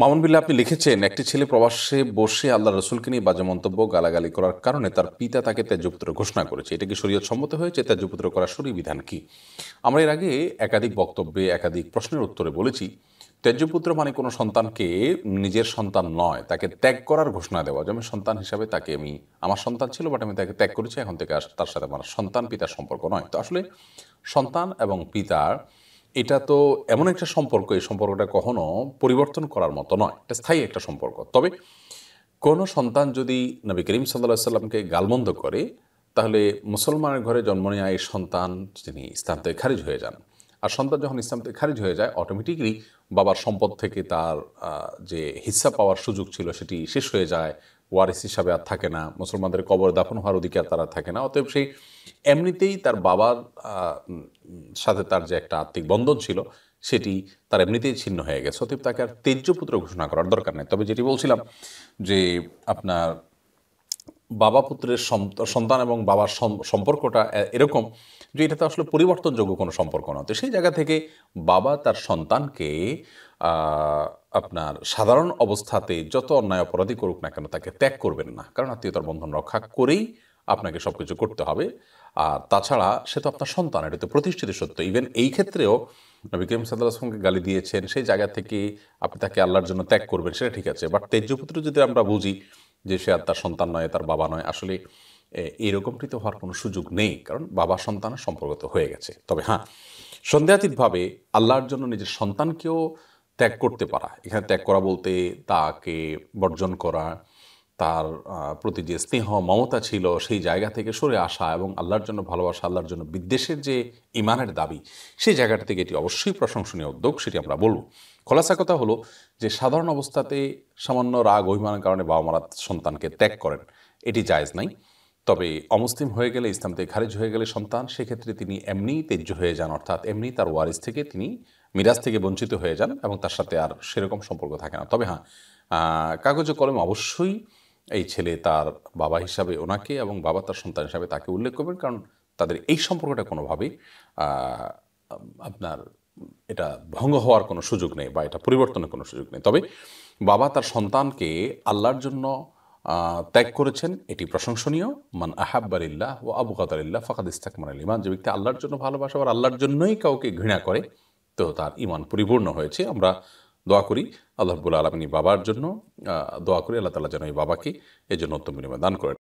মামুন বিল্লা, আপনি লিখেছেন, একটি ছেলে প্রবাসে বসে আল্লাহ রসুলকে নিয়ে বাজে মন্তব্য, গালাগালি করার কারণে তার পিতা তাকে ত্যায্যপুত্র ঘোষণা করেছে। এটা কি শরীয়ত সম্মত হয়েছে? ত্যায্যপুত্র করার শরীর বিধান কি? আমরা এর আগে একাধিক বক্তব্যে একাধিক প্রশ্নের উত্তরে বলেছি, ত্যায্যপুত্র মানে কোনো সন্তানকে নিজের সন্তান নয়, তাকে ত্যাগ করার ঘোষণা দেওয়া। যেমন সন্তান হিসাবে তাকে আমি, আমার সন্তান ছিল বাট আমি তাকে ত্যাগ করেছি, এখন থেকে তার সাথে আমার সন্তান পিতার সম্পর্ক নয়। তো আসলে সন্তান এবং পিতার এটা তো এমন একটা সম্পর্ক, এই সম্পর্কটা কখনো পরিবর্তন করার মতো নয়। এটা স্থায়ী একটা সম্পর্ক। তবে কোনো সন্তান যদি নবী করিম সাল্লাহ সাল্লামকে গালমন্দ করে, তাহলে মুসলমানের ঘরে জন্ম নেওয়া এই সন্তান তিনি ইসলাম থেকে খারিজ হয়ে যান। আর সন্তান যখন ইসলাম থেকে খারিজ হয়ে যায় অটোমেটিকলি বাবার সম্পদ থেকে তার যে হিস্সা পাওয়ার সুযোগ ছিল সেটি শেষ হয়ে যায়। ওয়ারিস হিসাবে আর থাকে না, মুসলমানদের কবর দাফন হওয়ার অধিকার তারা থাকে না। অতএব সেই এমনিতেই তার বাবার সাথে তার যে একটা আত্মিক বন্ধন ছিল, সেটি তার এমনিতেই ছিন্ন হয়ে গেছে। অতএব তাকে আর তেজ্যপুত্র ঘোষণা করার দরকার নেই। তবে যেটি বলছিলাম যে আপনার বাবা পুত্রের সন্তান এবং বাবার সম্পর্কটা এরকম যে এটা তো আসলে পরিবর্তনযোগ্য কোনো সম্পর্ক না তো সেই জায়গা থেকে বাবা তার সন্তানকে আপনার সাধারণ অবস্থাতে যত অন্যায় অপরাধী করুক না কেন, তাকে ত্যাগ করবেন না। কারণ আত্মীয়তার বন্ধন রক্ষা করেই আপনাকে সব কিছু করতে হবে। আর তাছাড়া সে তো আপনার সন্তান, এটা তো প্রতিষ্ঠিত সত্য। ইভেন এই ক্ষেত্রেও নবী করিম আসলামকে গালি দিয়েছেন, সেই জায়গা থেকে আপনি তাকে আল্লাহর জন্য ত্যাগ করবেন, সেটা ঠিক আছে। বাট তেজ্যপুত্র যদি আমরা বুঝি যে সে আর তার সন্তান নয়, তার বাবা নয়, আসলে এরকমটি তো হওয়ার কোনো সুযোগ নেই। কারণ বাবা সন্তানের সম্পর্ক তো হয়ে গেছে। তবে হ্যাঁ সন্দেহাতীতভাবে আল্লাহর জন্য নিজের সন্তানকেও ত্যাগ করতে পারা। এখানে ত্যাগ করা বলতে তাকে বর্জন করা, তার প্রতি যে স্নেহ, মমতা ছিল সেই জায়গা থেকে সরে আসা এবং আল্লাহর জন্য ভালোবাসা, আল্লাহর জন্য বিদ্বেষের যে ইমানের দাবি, সেই জায়গাটা থেকে এটি অবশ্যই প্রশংসনীয় উদ্যোগ, সেটি আমরা বলব। খোলাসা কথা হলো যে সাধারণ অবস্থাতে সামান্য রাগ, অভিমানের কারণে বাবা মারা সন্তানকে ত্যাগ করেন। এটি জায়জ নাই। তবে অমুসলিম হয়ে গেলে ইসলাম থেকে খারিজ হয়ে গেলে সন্তান, সেক্ষেত্রে তিনি এমনিই তেজ্য হয়ে যান, অর্থাৎ এমনি তার ওয়ারিস থেকে তিনি মিরাজ থেকে বঞ্চিত হয়ে যান এবং তার সাথে আর সেরকম সম্পর্ক থাকে না। তবে হ্যাঁ কাগজে কলমে অবশ্যই এই ছেলে তার বাবা হিসাবে ওনাকে এবং বাবা তার সন্তান হিসাবে তাকে উল্লেখ করবেন, কারণ তাদের এই সম্পর্কটা কোনোভাবেই আপনার এটা ভঙ্গ হওয়ার কোনো সুযোগ নেই বা এটা পরিবর্তনের কোনো সুযোগ নেই। তবে বাবা তার সন্তানকে আল্লাহর জন্য ত্যাগ করেছেন। এটি প্রশংসনীয়। মান আহাব্বারিল্লাহ ও আবু কাতারিল্লাহ ফাকাদ ইস্তাকমান আল ইমান যে ব্যক্তি আল্লাহর জন্য ভালোবাসা আর আল্লাহর জন্যই কাউকে ঘৃণা করে, তো তার ইমান পরিপূর্ণ হয়েছে। আমরা দোয়া করি আল্লাহবুল আলমিনী বাবার জন্য দোয়া করি আল্লাহ তালা যেন এই বাবাকে এই জন্য উত্তম বিনিময় দান করেন।